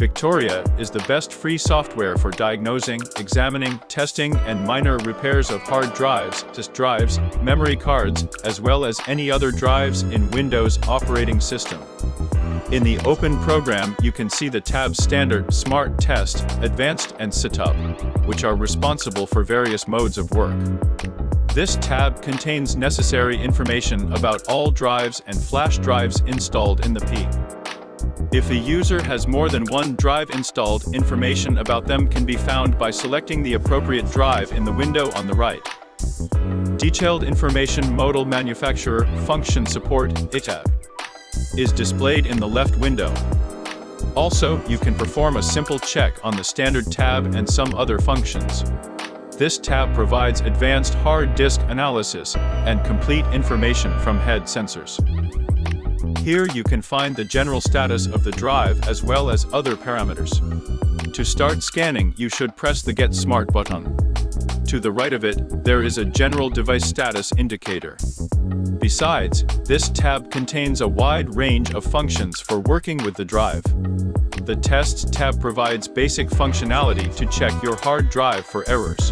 Victoria is the best free software for diagnosing, examining, testing, and minor repairs of hard drives, disk drives, memory cards, as well as any other drives in Windows operating system. In the Open program you can see the tabs Standard, Smart Test, Advanced and Setup, which are responsible for various modes of work. This tab contains necessary information about all drives and flash drives installed in the P. If a user has more than one drive installed, information about them can be found by selecting the appropriate drive in the window on the right. Detailed information model manufacturer function support ITAB is displayed in the left window. Also, you can perform a simple check on the standard tab and some other functions. This tab provides advanced hard disk analysis and complete information from head sensors. Here you can find the general status of the drive as well as other parameters. To start scanning, you should press the Get Smart button. To the right of it, there is a general device status indicator. Besides, this tab contains a wide range of functions for working with the drive. The Tests tab provides basic functionality to check your hard drive for errors.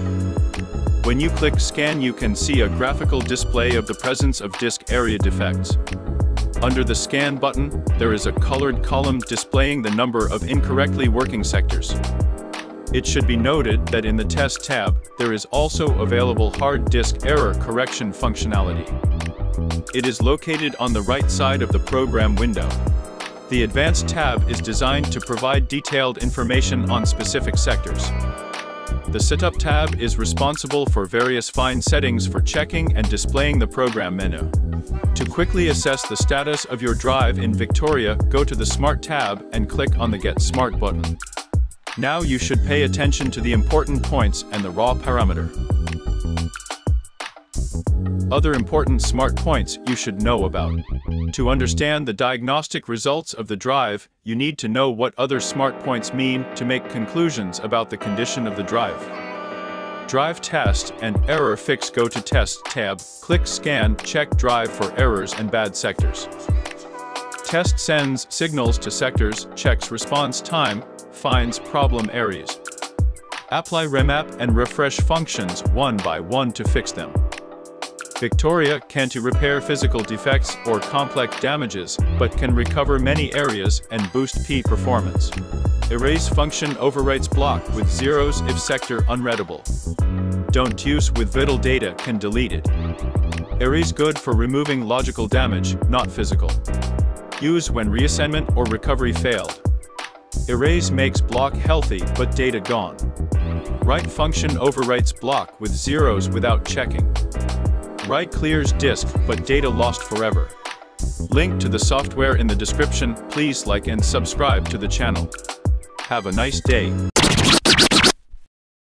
When you click Scan you can see a graphical display of the presence of disk area defects. Under the Scan button, there is a colored column displaying the number of incorrectly working sectors. It should be noted that in the Test tab, there is also available hard disk error correction functionality. It is located on the right side of the program window. The Advanced tab is designed to provide detailed information on specific sectors. The Setup tab is responsible for various fine settings for checking and displaying the program menu. To quickly assess the status of your drive in Victoria, go to the Smart tab and click on the Get Smart button. Now you should pay attention to the important points and the raw parameter. Other important smart points you should know about. To understand the diagnostic results of the drive, you need to know what other smart points mean to make conclusions about the condition of the drive. Drive Test and Error Fix Go to Test tab, click Scan, check drive for errors and bad sectors. Test sends signals to sectors, checks response time, finds problem areas. Apply remap and refresh functions one by one to fix them. Victoria can to repair physical defects or complex damages, but can recover many areas and boost P performance. Erase function overwrites block with zeros if sector unreadable. Don't use with vital data can delete it. Erase good for removing logical damage, not physical. Use when reassignment or recovery failed. Erase makes block healthy but data gone. Write function overwrites block with zeros without checking. Write clears disk, but data lost forever. Link to the software in the description, please like and subscribe to the channel. Have a nice day.